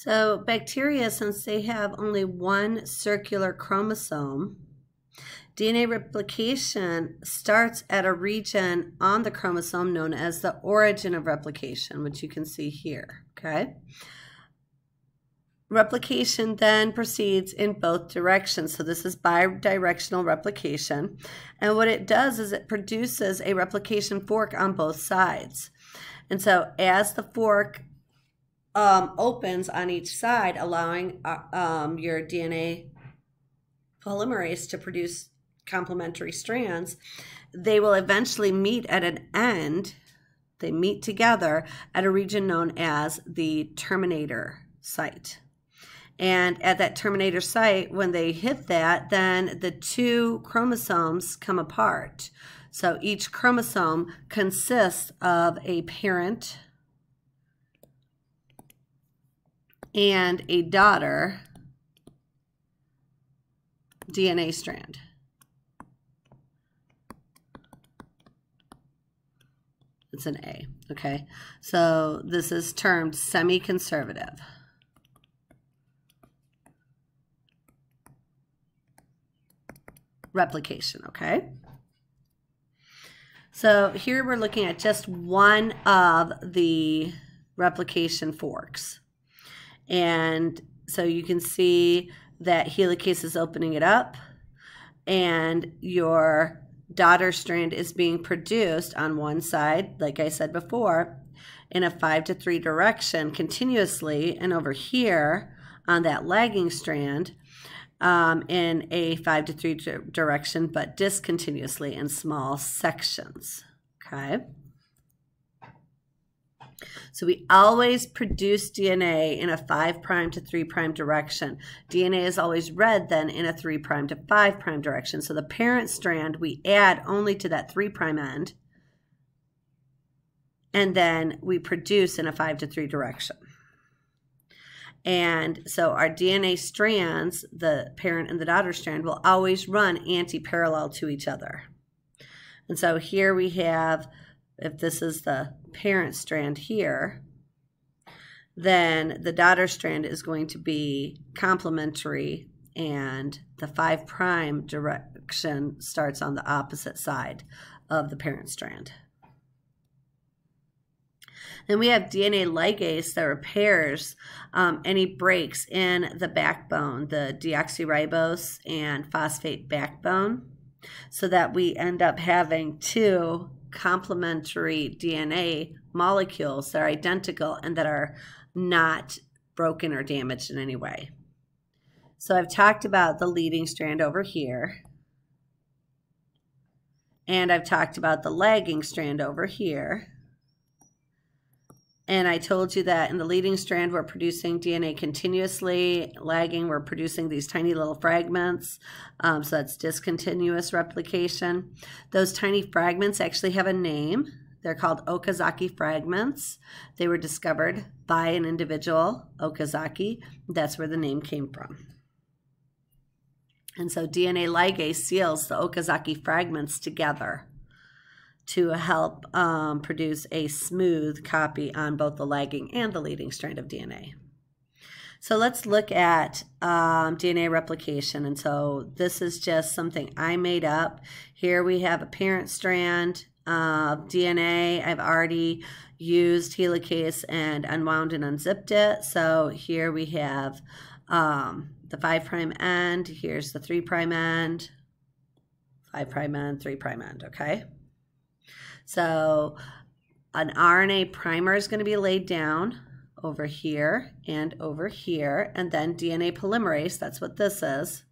So bacteria, since they have only one circular chromosome, DNA replication starts at a region on the chromosome known as the origin of replication, which you can see here, okay? Replication then proceeds in both directions. So this is bidirectional replication. And what it does is it produces a replication fork on both sides. And so as the fork um, opens on each side, allowing uh, um, your DNA polymerase to produce complementary strands, they will eventually meet at an end. They meet together at a region known as the terminator site. And at that terminator site, when they hit that, then the two chromosomes come apart. So each chromosome consists of a parent and a daughter DNA strand. It's an A, okay? So this is termed semi-conservative. Replication, okay? So here we're looking at just one of the replication forks. And so you can see that helicase is opening it up and your daughter strand is being produced on one side, like I said before, in a 5 to 3 direction continuously, and over here on that lagging strand um, in a 5 to 3 direction, but discontinuously in small sections. Okay. So we always produce DNA in a 5 prime to 3 prime direction. DNA is always read then in a 3 prime to 5 prime direction. So the parent strand we add only to that 3 prime end and then we produce in a 5 to 3 direction. And so our DNA strands, the parent and the daughter strand, will always run anti-parallel to each other. And so here we have if this is the parent strand here, then the daughter strand is going to be complementary and the 5 prime direction starts on the opposite side of the parent strand. Then we have DNA ligase that repairs um, any breaks in the backbone, the deoxyribose and phosphate backbone, so that we end up having two complementary DNA molecules that are identical and that are not broken or damaged in any way. So I've talked about the leading strand over here. And I've talked about the lagging strand over here. And I told you that in the leading strand, we're producing DNA continuously. Lagging, we're producing these tiny little fragments. Um, so that's discontinuous replication. Those tiny fragments actually have a name. They're called Okazaki fragments. They were discovered by an individual, Okazaki. That's where the name came from. And so DNA ligase seals the Okazaki fragments together to help um, produce a smooth copy on both the lagging and the leading strand of DNA. So let's look at um, DNA replication. And so this is just something I made up. Here we have a parent strand of DNA. I've already used helicase and unwound and unzipped it. So here we have um, the 5' prime end. Here's the 3' prime end, 5' prime end, 3' prime end, okay? So an RNA primer is going to be laid down over here and over here, and then DNA polymerase, that's what this is.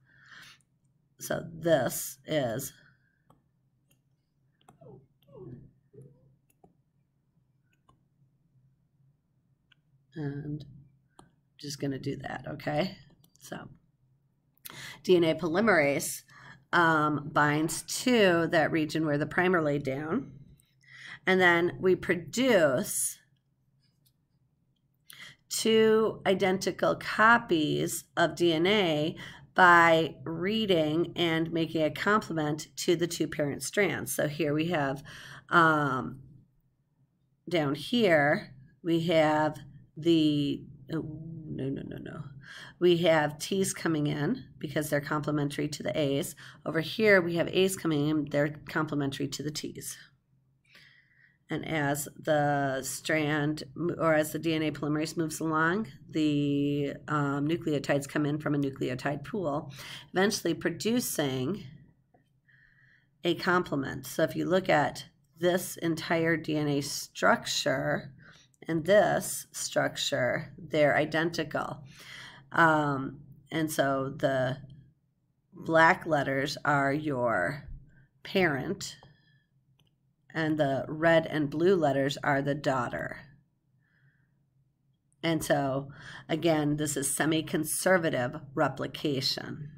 So this is and just going to do that, okay? So DNA polymerase um, binds to that region where the primer laid down and then we produce two identical copies of DNA by reading and making a complement to the two parent strands. So here we have, um, down here, we have the, no, no, no, no. We have T's coming in because they're complementary to the A's. Over here, we have A's coming in, they're complementary to the T's. And as the strand or as the DNA polymerase moves along, the um, nucleotides come in from a nucleotide pool, eventually producing a complement. So if you look at this entire DNA structure and this structure, they're identical. Um, and so the black letters are your parent and the red and blue letters are the daughter. And so, again, this is semi-conservative replication.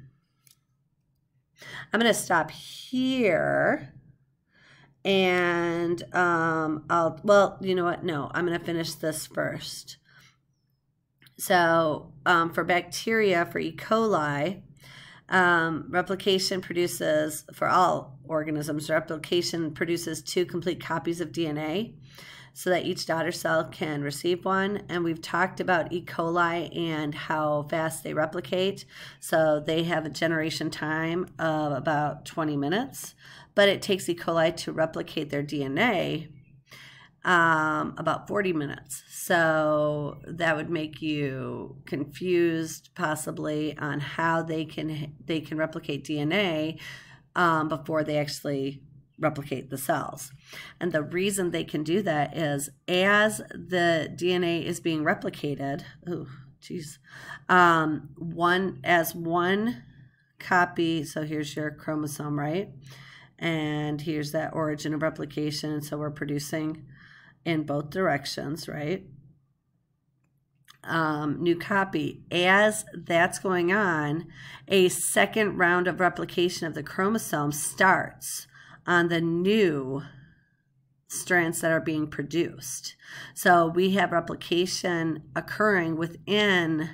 I'm going to stop here and um, I'll, well, you know what? No, I'm to finish this first. So um, for bacteria, for E. coli, um, replication produces, for all organisms, replication produces two complete copies of DNA so that each daughter cell can receive one. And we've talked about E. coli and how fast they replicate. So they have a generation time of about 20 minutes, but it takes E. coli to replicate their DNA um, about 40 minutes. So that would make you confused possibly on how they can they can replicate DNA um, before they actually replicate the cells. And the reason they can do that is as the DNA is being replicated, oh, geez, um, one as one copy. So here's your chromosome, right? And here's that origin of replication. And So we're producing in both directions, right? Um, new copy. As that's going on, a second round of replication of the chromosome starts on the new strands that are being produced. So we have replication occurring within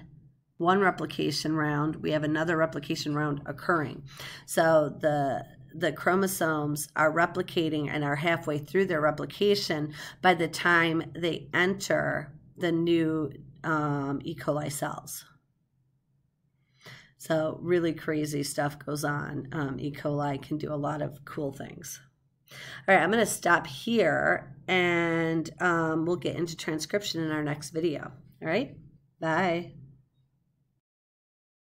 one replication round. We have another replication round occurring. So the the chromosomes are replicating and are halfway through their replication by the time they enter the new um, E. coli cells. So, really crazy stuff goes on. Um, e. coli can do a lot of cool things. All right, I'm going to stop here and um, we'll get into transcription in our next video. All right, bye.